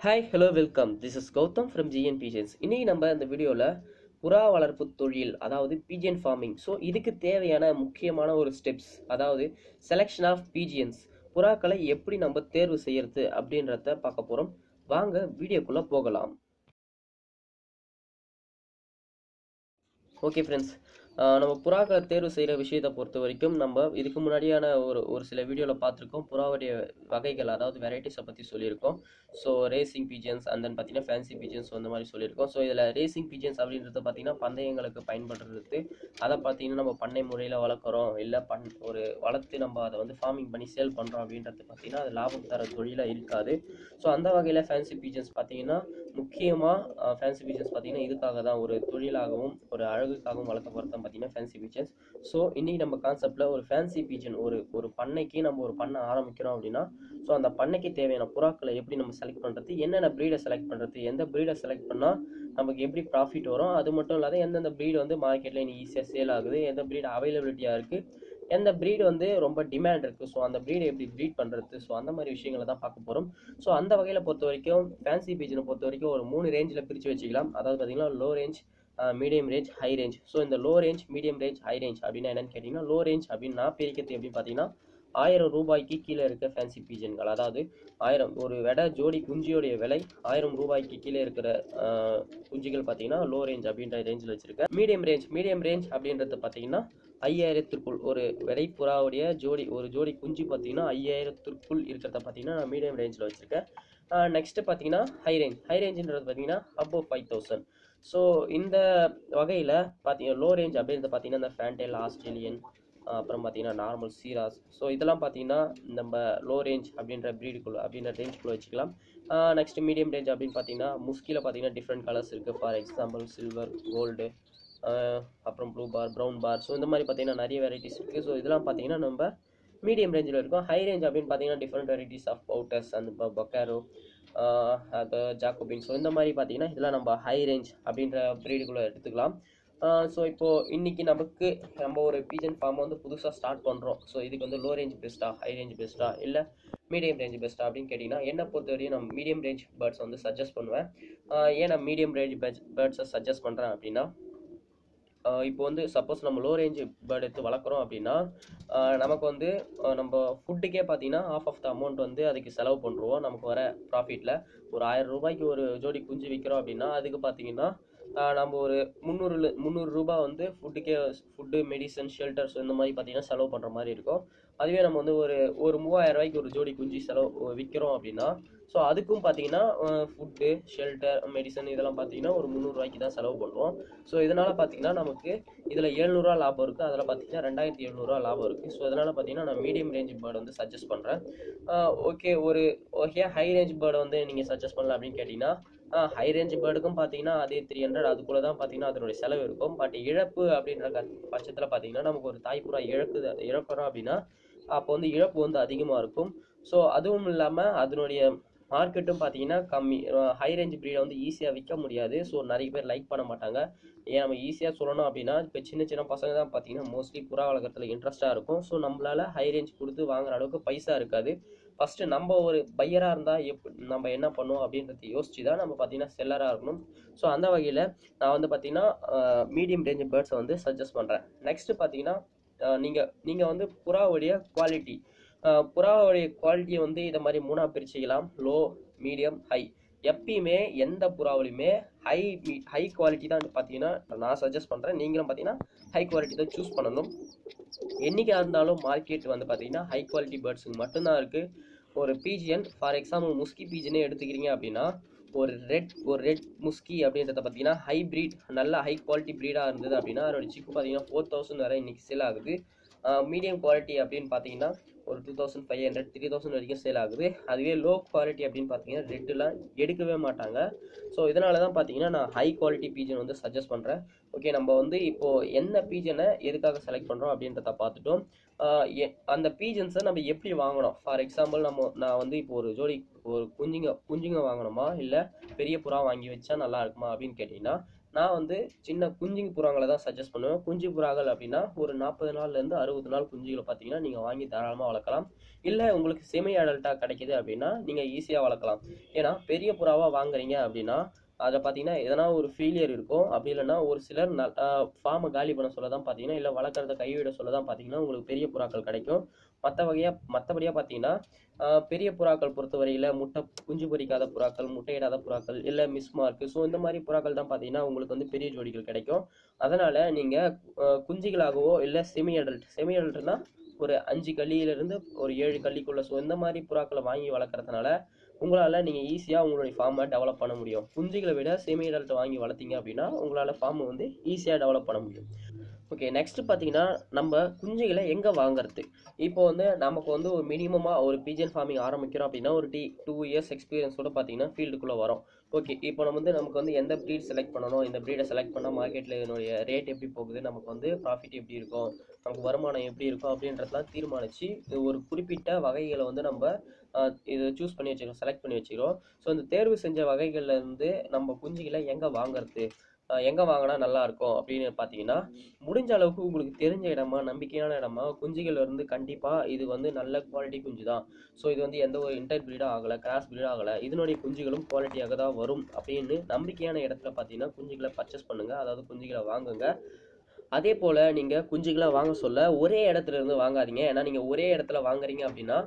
Hi hello welcome this is Gautham from GN pigeons இன்றைக்கி நம்ம இந்த வீடியோவில் புறா வளர்ப்பு தொழில் அதாவது பிஜியன் ஃபார்மிங் ஸோ இதுக்கு தேவையான முக்கியமான ஒரு ஸ்டெப்ஸ் அதாவது செலெக்ஷன் ஆஃப் பீஜியன்ஸ் புறாக்களை எப்படி நம்ம தேர்வு செய்யறது அப்படின்றத பார்க்க போகிறோம் வாங்க வீடியோக்குள்ளே போகலாம். ஓகே ஃப்ரெண்ட்ஸ் நம்ம புறாக்களை தேர்வு செய்கிற விஷயத்தை பொறுத்த வரைக்கும் நம்ம இதுக்கு முன்னாடியான ஒரு ஒரு சில வீடியோவில் பார்த்துருக்கோம். புறாவுடைய வகைகள் அதாவது வெரைட்டிஸை பற்றி சொல்லியிருக்கோம். So racing pigeons and then பார்த்தீங்கன்னா ஃபேன்சி பீஜன்ஸ் அந்த மாதிரி சொல்லியிருக்கோம். ஸோ இதில் ரேசிங் பீஜன்ஸ் அப்படின்றது பார்த்தீங்கன்னா பந்தயங்களுக்கு பயன்படுறது அதை பார்த்தீங்கன்னா நம்ம பண்ணை முறையில் வளர்க்குறோம். இல்லை பண் ஒரு வளர்த்து நம்ம அதை வந்து ஃபார்மிங் பண்ணி சேல் பண்ணுறோம் அப்படின்றது பார்த்தீங்கன்னா அது லாபம் தர தொழிலாக இருக்காது. ஸோ அந்த வகையில் ஃபேன்சி பீஜன்ஸ் பார்த்தீங்கன்னா முக்கியமாக ஃபேன்சி பீஜன்ஸ் பார்த்தீங்கன்னா இதுக்காக தான் ஒரு தொழிலாகவும் ஒரு அழகுக்காகவும் வளர்க்கப்படுறது தான் பார்த்தீங்கன்னா ஃபேன்சி பீச்சன்ஸ் ஸோ இன்றைக்கி நம்ம கான்செப்டில் ஒரு ஃபேன்சி பீஜன் ஒரு ஒரு பண்ணைக்கு நம்ம ஒரு பண்ணை ஆரம்பிக்கிறோம் அப்படின்னா ஸோ அந்த பண்ணைக்கு தேவையான புறாக்களை எப்படி நம்ம செலக்ட் பண்ணுறது என்னென்ன ப்ரீடை செலக்ட் பண்ணுறது எந்த ப்ரீடை செலக்ட் பண்ணால் நமக்கு எப்படி ப்ராஃபிட் வரும் அது மட்டும் இல்லாத எந்தெந்த ப்ரீடு வந்து மார்க்கெட்டில் இன்னைக்கு ஈஸியாக சேல் ஆகுது எந்த ப்ரீடு அவைலபிலிட்டியாக இருக்குது எந்த ப்ரீடு வந்து ரொம்ப டிமாண்ட் இருக்குது ஸோ அந்த ப்ரீடை எப்படி ப்ரீட் பண்ணுறது ஸோ அந்த மாதிரி விஷயங்களை தான் பார்க்க போகிறோம் ஸோ அந்த வகையில் பொறுத்த வரைக்கும் ஃபேன்சி பீஜனை பொறுத்த வரைக்கும் ஒரு மூணு ரேஞ்சில் பிரித்து வச்சுக்கலாம். அதாவது பார்த்தீங்கன்னா low range medium range high range so இந்த low range medium range high range அப்படின்னா என்னன்னு கேட்டிங்கன்னா லோ ரேஞ்ச் அப்படின்னு நான் பிரிக்கிறது அப்படின்னு பார்த்தீங்கன்னா ஆயிரம் ரூபாய்க்கு கீழே இருக்க ஃபேன்சி பீஜன்கள் அதாவது ஆயிரம் ஒரு வெடை ஜோடி குஞ்சியோடைய விலை ஆயிரம் ரூபாய்க்கு கீழே இருக்கிற குஞ்சுகள் பார்த்தீங்கன்னா லோ ரேஞ்ச் அப்படின்ற ரேஞ்சில் வச்சுருக்கேன். மீடியம் ரேஞ்ச் மீடியம் ரேஞ்ச் அப்படின்றது பார்த்தீங்கன்னா ஐயாயிரத்திற்குள் ஒரு விடைப்புறாவுடைய ஜோடி ஒரு ஜோடி குஞ்சு பார்த்தீங்கன்னா ஐயாயிரத்திற்குள் இருக்கிறத பார்த்தீங்கன்னா நான் மீடியம் ரேஞ்சில் வச்சுருக்கேன். நெக்ஸ்ட்டு பார்த்தீங்கன்னா ஹை ரேஞ்ச் ஹை ரேஞ்சுன்றது பார்த்தீங்கன்னா அபோவ் ஃபைவ் தௌசண்ட் ஸோ இந்த வகையில் பார்த்தீங்கன்னா லோ ரேஞ்ச் அப்படின்றது பார்த்தீங்கன்னா இந்த ஃபேண்டெல் ஆஸ்திரேலியன் அப்புறம் பார்த்தீங்கன்னா நார்மல் சீராஸ் ஸோ இதெல்லாம் பார்த்தீங்கன்னா நம்ம லோ ரேஞ்ச் அப்படின்ற ப்ரீடுக்குள்ள அப்படின்ற ரேஞ்சுக்குள்ளே வச்சுக்கலாம். நெக்ஸ்ட் மீடியம் ரேஞ்ச் அப்படின்னு பார்த்தீங்கன்னா முஸ்கியில் பார்த்தீங்கன்னா டிஃப்ரெண்ட் கலர்ஸ் இருக்குது ஃபார் எக்ஸாம்பிள் சில்வர் கோல்டு அப்புறம் blue bar brown bar so இந்த மாதிரி பார்த்தீங்கன்னா நிறைய வெரைட்டிஸ் இருக்குது ஸோ இதெல்லாம் பார்த்தீங்கன்னா நம்ம மீடியம் ரேஞ்சில் இருக்கும். ஹை ரேஞ்ச் அப்படின்னு பார்த்தீங்கன்னா டிஃப்ரெண்ட் வெரைட்டிஸ் ஆஃப் பவுட்டர்ஸ் அந்த பொக்காரோ அது ஜாக்கோபின் ஸோ இந்த மாதிரி பார்த்தீங்கன்னா இதெல்லாம் நம்ம ஹை ரேஞ்ச் அப்படின்ற ப்ரீடுக்குள்ளே எடுத்துக்கலாம். ஸோ இப்போது இன்றைக்கி நமக்கு நம்ம ஒரு பீஜன் ஃபார்ம் வந்து புதுசாக ஸ்டார்ட் பண்ணுறோம் ஸோ இதுக்கு வந்து லோ ரேஞ்ச் பெஸ்ட்டா ஹை ரேஞ்ச் பெஸ்ட்டா இல்லை மீடியம் ரேஞ்ச் பெஸ்ட்டா அப்படின்னு கேட்டிங்கன்னா என்னை பொறுத்தவரையும் நான் மீடியம் ரேஞ்ச் பேர்ட்ஸ் வந்து சஜஸ்ட் பண்ணுவேன். ஏன் நான் மீடியம் ரேஞ்ச் பேர்ட்ஸை சஜஸ்ட் பண்ணுறேன் அப்படின்னா இப்போ வந்து சப்போஸ் நம்ம லோ ரேஞ்ச் பேர்ட் எடுத்து வளர்க்குறோம் அப்படின்னா நமக்கு வந்து நம்ம ஃபுட்டுக்கே பார்த்தீங்கன்னா ஆஃப் ஆஃப் த அமௌண்ட் வந்து அதுக்கு செலவு பண்ணுறோம் நமக்கு வர ப்ராஃபிட்டில் ஒரு ஆயிரம் ரூபாய்க்கு ஒரு ஜோடி குஞ்சு விற்கிறோம் அப்படின்னா அதுக்கு பார்த்தீங்கன்னா நம்ம ஒரு முந்நூறு முந்நூறு ரூபாய் வந்து ஃபுட்டுக்கே ஃபுட்டு மெடிசன் ஷெல்டர்ஸ் இந்த மாதிரி பார்த்தீங்கன்னா செலவு பண்ணுற மாதிரி இருக்கும். அதுவே நம்ம வந்து ஒரு ஒரு மூவாயிரம் ரூபாய்க்கு ஒரு ஜோடி குஞ்சு செலவு விற்கிறோம் அப்படின்னா ஸோ அதுக்கும் பார்த்தீங்கன்னா ஃபுட்டு ஷெல்டர் மெடிசன் இதெல்லாம் பார்த்தீங்கன்னா ஒரு முந்நூறுரூவாய்க்கு தான் செலவு பண்ணுவோம் ஸோ இதனால் பார்த்தீங்கன்னா நமக்கு இதில் எழுநூறுவா லாபம் இருக்குது அதில் பார்த்தீங்கன்னா ரெண்டாயிரத்தி எழுநூறுவா லாபம் இருக்குது ஸோ அதனால் பார்த்தீங்கன்னா நான் மீடியம் ரேஞ்ச் பேர்டு வந்து சஜஸ்ட் பண்ணுறேன் ஓகே ஒரு ஓகே ஹை ரேஞ்ச் பேர்டு வந்து நீங்கள் சஜஸ்ட் பண்ணலாம் அப்படின்னு கேட்டிங்கன்னா ஹை ரேஞ்ச் பேர்டுக்கும் பார்த்தீங்கன்னா அதே த்ரீ ஹண்ட்ரட் அதுக்குள்ளே தான் பார்த்தீங்கன்னா அதனுடைய செலவு இருக்கும். பட் இழப்பு அப்படின்ற பட்சத்தில் பார்த்தீங்கன்னா நமக்கு ஒரு தாய்ப்புறா இழக்கு இழப்புறோம் அப்படின்னா அப்போ வந்து இழப்பு வந்து அதிகமாக இருக்கும். ஸோ அதுவும் இல்லாமல் அதனுடைய மார்க்கெட்டும் பார்த்தீங்கன்னா கம்மி. ஹை ரேஞ்ச் ப்ரீடை வந்து ஈஸியாக விற்க முடியாது. ஸோ நிறைய பேர் லைக் பண்ண மாட்டாங்க. ஏன் நம்ம ஈஸியாக சொல்லணும் அப்படின்னா இப்போ சின்ன சின்ன பசங்க தான் பார்த்தீங்கன்னா மோஸ்ட்லி புறா வளர்க்குறதுல இன்ட்ரெஸ்ட்டாக இருக்கும். ஸோ நம்மளால் ஹை ரேஞ்ச் கொடுத்து வாங்குற அளவுக்கு பைசா இருக்காது. ஃபஸ்ட்டு நம்ம ஒரு பையராக இருந்தால் எப் நம்ம என்ன பண்ணுவோம் அப்படின்றத யோசிச்சு தான் நம்ம பார்த்தீங்கன்னா செல்லராக இருக்கணும். ஸோ அந்த வகையில் நான் வந்து பார்த்தீங்கன்னா மீடியம் ரேஞ்ச் பேர்ட்ஸை வந்து சஜஸ்ட் பண்ணுறேன் நெக்ஸ்ட்டு பார்த்தீங்கன்னா நீங்கள் நீங்கள் வந்து புறாவுடைய குவாலிட்டி புறாவுடைய குவாலிட்டியை வந்து இதை மாதிரி மூணாக பிரிச்சுக்கலாம். லோ மீடியம் ஹை எப்பயுமே எந்த புறாவிலையுமே ஹை ஹை குவாலிட்டி தான் பார்த்தீங்கன்னா நான் சஜஸ்ட் பண்ணுறேன் நீங்களும் பார்த்தீங்கன்னா ஹை குவாலிட்டி தான் சூஸ் பண்ணணும். என்றைக்காக இருந்தாலும் மார்க்கெட் வந்து பார்த்தீங்கன்னா ஹை குவாலிட்டி பேர்ட்ஸுக்கு மட்டும்தான் இருக்குது ஒரு பீஜியன் ஃபார் எக்ஸாம்பிள் முஸ்கி பீஜனே எடுத்துக்கிறீங்க அப்படின்னா ஒரு ரெட் ஒரு ரெட் முஸ்கி அப்படின்றத பார்த்தீங்கன்னா ஹைப்ரிட் நல்ல ஹை குவாலிட்டி ப்ரீடாக இருந்தது அப்படின்னா அதோட சிக்கு பார்த்தீங்கன்னா ஃபோர் தௌசண்ட் வரை இன்றைக்கி சேல் ஆகுது. மீடியம் குவாலிட்டி அப்படின்னு பார்த்தீங்கன்னா ஒரு two thousand five hundred three thousand வரைக்கும் சேல் ஆகுது. அதுவே லோ குவாலிட்டி அப்படின்னு பார்த்தீங்கன்னா ரெட்டுலாம் எடுக்கவே மாட்டாங்க. ஸோ இதனால தான் பார்த்தீங்கன்னா நான் ஹை குவாலிட்டி பீஜன் வந்து சஜஸ்ட் பண்ணுறேன் ஓகே நம்ம வந்து இப்போது என்ன பீஜனை எதுக்காக செலக்ட் பண்ணுறோம் அப்படின்றத பார்த்துட்டோம். அந்த பீஜன்ஸை நம்ம எப்படி வாங்கணும்? ஃபார் எக்ஸாம்பிள் நம்ம நான் வந்து இப்போ ஒரு ஜோடி ஒரு குஞ்சுங்க குஞ்சுங்க வாங்கணுமா? இல்லை பெரிய புறா வாங்கி வச்சா நல்லா இருக்குமா அப்படின்னு கேட்டிங்கன்னா நான் வந்து சின்ன குஞ்சு புறாங்களை தான் சஜஸ்ட் பண்ணுவேன். குஞ்சு புறாக்கள் அப்படின்னா ஒரு நாற்பது நாள்லேருந்து அறுபது நாள் குஞ்சுகளை பார்த்தீங்கன்னா நீங்கள் வாங்கி தாராளமாக வளர்க்கலாம். இல்லை உங்களுக்கு செமி அடல்ட்டாக கிடைக்குது அப்படின்னா நீங்கள் ஈஸியாக வளர்க்கலாம். ஏன்னா பெரிய புறாவாக வாங்குறீங்க அப்படின்னா அதில் பார்த்தீங்கன்னா எதனா ஒரு ஃபெயிலியர் இருக்கும். அப்படி இல்லைன்னா ஒரு சிலர் நல் ஃபார்மை காலி பண்ண சொல்ல தான் பார்த்தீங்கன்னா இல்லை வளர்க்குறத கைவிட சொல்ல தான் பார்த்தீங்கன்னா உங்களுக்கு பெரிய புறாக்கள் கிடைக்கும். மற்ற வகையாக மற்றபடியாக பார்த்தீங்கன்னா பெரிய புறாக்கள் பொறுத்தவரையில் முட்டை குஞ்சு பொரிக்காத புறாக்கள் முட்டையிடாத புறாக்கள் இல்லை மிஸ்மார்க் ஸோ இந்த மாதிரி புறாக்கள் தான் பார்த்தீங்கன்னா உங்களுக்கு வந்து பெரிய ஜோடிகள் கிடைக்கும். அதனால் நீங்கள் குஞ்சுகளாகவோ இல்லை செமி அடல்ட் செமி அடல்ட்னா ஒரு அஞ்சு கள்ளியிலிருந்து ஒரு ஏழு கல்லிக்குள்ள. ஸோ இந்த மாதிரி புறாக்களை வாங்கி வளர்க்குறதுனால உங்களால் நீங்கள் ஈஸியாக உங்களுடைய ஃபார்மை டெவலப் பண்ண முடியும். குஞ்சுகளை விட செமி அடல்ட் வாங்கி வளர்த்தீங்க அப்படின்னா உங்களால் ஃபார்மை வந்து ஈஸியாக டெவலப் பண்ண முடியும். ஓகே நெக்ஸ்ட் பார்த்தீங்கன்னா நம்ம குஞ்சுகளை எங்கே வாங்குறது? இப்போ வந்து நமக்கு வந்து ஒரு மினிமமாக ஒரு பீஜன் ஃபார்மிங் ஆரம்பிக்கிறோம் அப்படின்னா ஒரு டி டூ இயர்ஸ் எக்ஸ்பீரியன்ஸோட பார்த்தீங்கன்னா ஃபீல்டுக்குள்ளே வரும். ஓகே இப்போ நம்ம வந்து நமக்கு வந்து எந்த ப்ரீட் செலக்ட் பண்ணணும்? இந்த ப்ரீடை செலக்ட் பண்ணால் மார்க்கெட்டில் இதனுடைய ரேட் எப்படி போகுது? நமக்கு வந்து ப்ராஃபிட் எப்படி இருக்கும்? நமக்கு வருமானம் எப்படி இருக்கும்? அப்படின்றதெல்லாம் தீர்மானித்து ஒரு குறிப்பிட்ட வகைகளை வந்து நம்ம இதை சூஸ் பண்ணி வச்சுக்கிறோம் செலக்ட் பண்ணி வச்சுக்கிறோம். ஸோ இந்த தேர்வு செஞ்ச வகைகளில் இருந்து நம்ம குஞ்சுகளை எங்கே வாங்குறது? எங்கே வாங்கினா நல்லா இருக்கும் அப்படின்னு பார்த்தீங்கன்னா முடிஞ்ச அளவுக்கு உங்களுக்கு தெரிஞ்ச இடமா நம்பிக்கையான இடமா குஞ்சுகள் இருந்து கண்டிப்பாக இது வந்து நல்ல குவாலிட்டி குஞ்சு தான். ஸோ இது வந்து எந்த ஒரு இன்டர் பிரீடாக ஆகலை கிராஸ் ப்ரீடும் ஆகலை இதனுடைய குஞ்சுகளும் குவாலிட்டியாக தான் வரும் அப்படின்னு நம்பிக்கையான இடத்துல பார்த்தீங்கன்னா குஞ்சுகளை பர்ச்சேஸ் பண்ணுங்கள் அதாவது குஞ்சுகளை வாங்குங்க. அதே போல் நீங்கள் குஞ்சுகளை வாங்க சொல்ல ஒரே இடத்துல இருந்து வாங்காதீங்க. ஏன்னா நீங்கள் ஒரே இடத்துல வாங்குறீங்க அப்படின்னா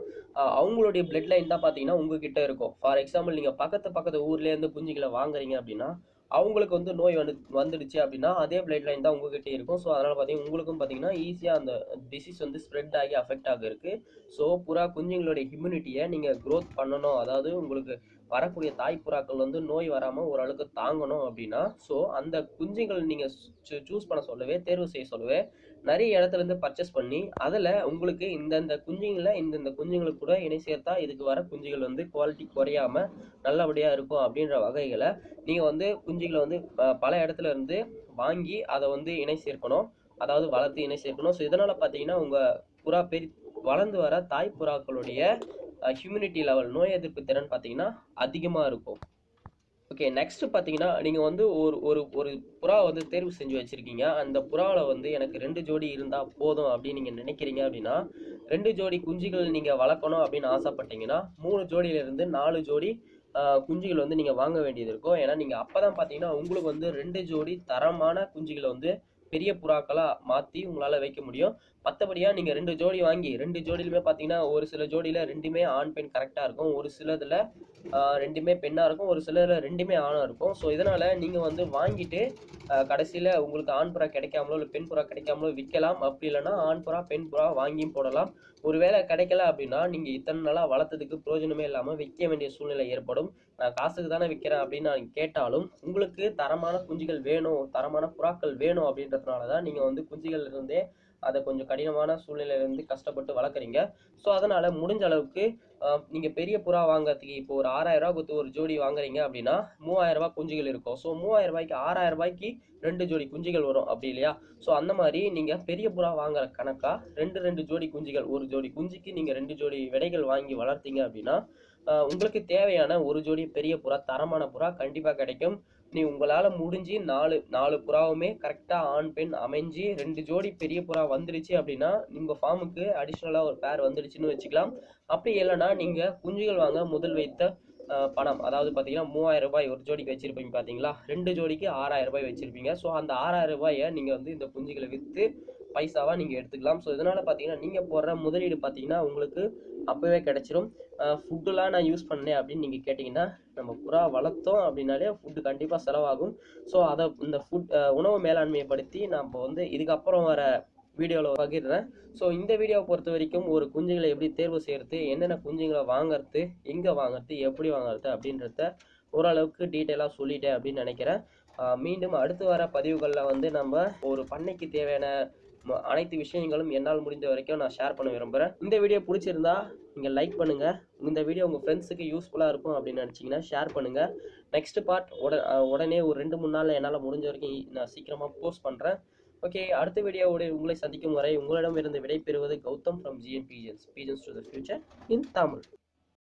அவங்களுடைய பிளட் லைன் தான் பார்த்தீங்கன்னா உங்ககிட்ட இருக்கும். ஃபார் எக்ஸாம்பிள் நீங்கள் பக்கத்து பக்கத்து ஊர்லேருந்து குஞ்சுகளை வாங்குறீங்க அப்படின்னா அவங்களுக்கு வந்து நோய் வந்து வந்துடுச்சு அப்படின்னா அதே பிளட் லைன் தான் உங்ககிட்ட இருக்கும். ஸோ அதனால் பார்த்தீங்கன்னா உங்களுக்கும் பார்த்தீங்கன்னா ஈஸியாக அந்த டிசீஸ் வந்து ஸ்ப்ரெட் ஆகி அஃபெக்ட் ஆக இருக்குது ஸோ புறா குஞ்சுங்களுடைய இம்யூனிட்டியை நீங்கள் க்ரோத் பண்ணணும். அதாவது உங்களுக்கு வரக்கூடிய தாய் புறாக்கள் வந்து நோய் வராமல் ஓரளவுக்கு தாங்கணும் அப்படின்னா ஸோ அந்த குஞ்சுகள் நீங்கள் சூஸ் பண்ண சொல்லவே தேர்வு செய்ய சொல்லவே நிறைய இடத்துல இருந்து பர்ச்சேஸ் பண்ணி அதில் உங்களுக்கு இந்தந்த குஞ்சுங்களில் இந்தந்த குஞ்சுங்களுக்கு கூட இணை சேர்த்தா இதுக்கு வர குஞ்சுகள் வந்து குவாலிட்டி குறையாம நல்லபடியாக இருக்கும் அப்படின்ற வகைகளை நீங்கள் வந்து குஞ்சுகளை வந்து பல இடத்துல இருந்து வாங்கி அதை வந்து இணை சேர்க்கணும். அதாவது வளர்த்து இணை சேர்க்கணும். ஸோ இதனால் பார்த்தீங்கன்னா உங்கள் புறா பெரி வளர்ந்து வர தாய் புறாக்களுடைய ஹியூமினிட்டி லெவல் நோய் எதிர்ப்பு திறன் பார்த்தீங்கன்னா அதிகமாக இருக்கும். ஓகே நெக்ஸ்ட் பார்த்தீங்கன்னா நீங்கள் வந்து ஒரு ஒரு ஒரு புறா வந்து தேர்வு செஞ்சு வச்சுருக்கீங்க. அந்த புறாவில் வந்து எனக்கு ரெண்டு ஜோடி இருந்தால் போதும் அப்படின்னு நீங்கள் நினைக்கிறீங்க அப்படின்னா ரெண்டு ஜோடி குஞ்சுகள் நீங்கள் வளர்க்கணும் அப்படின்னு ஆசைப்பட்டீங்கன்னா மூணு ஜோடியிலேருந்து நாலு ஜோடி குஞ்சுகள் வந்து நீங்கள் வாங்க வேண்டியது இருக்கும். ஏன்னா நீங்கள் அப்போ தான் பார்த்தீங்கன்னா உங்களுக்கு வந்து ரெண்டு ஜோடி தரமான குஞ்சுகளை வந்து பெரிய புறாக்களாக மாற்றி உங்களால் வைக்க முடியும். மற்றபடியாக நீங்கள் ரெண்டு ஜோடி வாங்கி ரெண்டு ஜோடியிலுமே பார்த்தீங்கன்னா ஒரு சில ஜோடியில் ரெண்டுமே ஆண் பெண் கரெக்டாக இருக்கும். ஒரு சிலதில் ரெண்டுமே பெண்ணாக இருக்கும். ஒரு சிலதில் ரெண்டுமே ஆணாக இருக்கும். ஸோ இதனால் நீங்கள் வந்து வாங்கிட்டு கடைசியில் உங்களுக்கு ஆண் புறா கிடைக்காமலோ இல்லை பெண் புறா கிடைக்காமலோ விற்கலாம். அப்படி இல்லைனா ஆண் புறா பெண் புறா வாங்கியும் போடலாம். ஒருவேளை கிடைக்கல அப்படின்னா நீங்கள் இத்தனை நாளாக வளர்த்ததுக்கு பிரயோஜனமே இல்லாமல் விற்க வேண்டிய சூழ்நிலை ஏற்படும். நான் காசுக்கு தானே விற்கிறேன் அப்படின்னு நான் கேட்டாலும் உங்களுக்கு தரமான குஞ்சுகள் வேணும் தரமான புறாக்கள் வேணும் அப்படின்றதுனால தான் நீங்கள் வந்து குஞ்சுகள் இருந்தே அதை கொஞ்சம் கடினமான சூழ்நிலையிலேருந்து கஷ்டப்பட்டு வளர்க்குறீங்க. ஸோ அதனால் முடிஞ்ச அளவுக்கு நீங்கள் பெரிய புறா வாங்குறதுக்கு இப்போ ஒரு ஆறாயிரரூபா கொடுத்து ஒரு ஜோடி வாங்குறீங்க அப்படின்னா மூவாயிரரூபா குஞ்சுகள் இருக்கும். ஸோ மூவாயிரம் ரூபாய்க்கு ஆறாயிரம் ரூபாய்க்கு ரெண்டு ஜோடி குஞ்சுகள் வரும் அப்படி இல்லையா? ஸோ அந்த மாதிரி நீங்கள் பெரிய புறா வாங்குற கணக்காக ரெண்டு ரெண்டு ஜோடி குஞ்சுகள் ஒரு ஜோடி குஞ்சுக்கு நீங்கள் ரெண்டு ஜோடி விடைகள் வாங்கி வளர்த்தீங்க அப்படின்னா உங்களுக்கு தேவையான ஒரு ஜோடி பெரிய புறா தரமான புறா கண்டிப்பாக கிடைக்கும். நீ உங்களால் முடிஞ்சு நாலு நாலு புறாவுமே கரெக்டாக ஆண் பெண் அமைஞ்சு ரெண்டு ஜோடி பெரிய புறா வந்துடுச்சு அப்படின்னா உங்கள் ஃபார்முக்கு அடிஷ்னலாக ஒரு பேர் வந்துடுச்சுன்னு வச்சுக்கலாம். அப்படி இல்லைன்னா நீங்கள் குஞ்சுகள் வாங்க முதல் வைத்த பணம். அதாவது பார்த்தீங்கன்னா மூவாயிரம் ரூபாய் ஒரு ஜோடிக்கு வச்சுருப்பீங்க பார்த்தீங்களா ரெண்டு ஜோடிக்கு ஆறாயிரம் ரூபாய் வச்சுருப்பீங்க. ஸோ அந்த ஆறாயிரம் ரூபாயை நீங்கள் வந்து இந்த குஞ்சுகளை விற்று பைசாவாக நீங்கள் எடுத்துக்கலாம். ஸோ இதனால் பார்த்தீங்கன்னா நீங்கள் போடுற முதலீடு பார்த்தீங்கன்னா உங்களுக்கு அப்போவே கிடச்சிரும். ஃபுட்டுலாம் நான் யூஸ் பண்ணேன் அப்படின்னு நீங்கள் கேட்டிங்கன்னா நம்ம புறா வளர்த்தோம் அப்படின்னாலே ஃபுட்டு கண்டிப்பாக செலவாகும். ஸோ அதை இந்த ஃபுட் உணவு மேலாண்மையை படுத்தி நம்ம வந்து இதுக்கப்புறம் வர வீடியோவில் பகிர்றேன். ஸோ இந்த வீடியோவை பொறுத்த வரைக்கும் ஒரு குஞ்சுகளை எப்படி தேர்வு செய்கிறது என்னென்ன குஞ்சுங்களை வாங்குறது எங்கே வாங்குறது எப்படி வாங்குறது அப்படின்றத ஓரளவுக்கு டீட்டெயிலாக சொல்லிட்டேன் அப்படின்னு நினைக்கிறேன். மீண்டும் அடுத்து வர பதிவுகளில் வந்து நம்ம ஒரு பண்ணைக்கு தேவையான அனைத்து விஷயங்களும் என்னால் முடிந்த வரைக்கும் நான் ஷேர் பண்ண விரும்புகிறேன் இந்த வீடியோ பிடிச்சிருந்தா நீங்கள் லைக் பண்ணுங்கள் இந்த வீடியோ உங்கள் ஃப்ரெண்ட்ஸுக்கு யூஸ்ஃபுல்லாக இருக்கும் அப்படின்னு நினச்சிங்கன்னா ஷேர் பண்ணுங்கள் நெக்ஸ்ட் பார்ட் உட உடனே ஒரு ரெண்டு மூணு நாளில் என்னால் முடிஞ்ச வரைக்கும் நான் சீக்கிரமாக போஸ்ட் பண்ணுறேன் ஓகே அடுத்த வீடியோவோட உங்களை சந்திக்கும் வரை உங்களிடம் இருந்து விடைபெறுவது Gautham from GN pigeons pigeons to the future in Tamil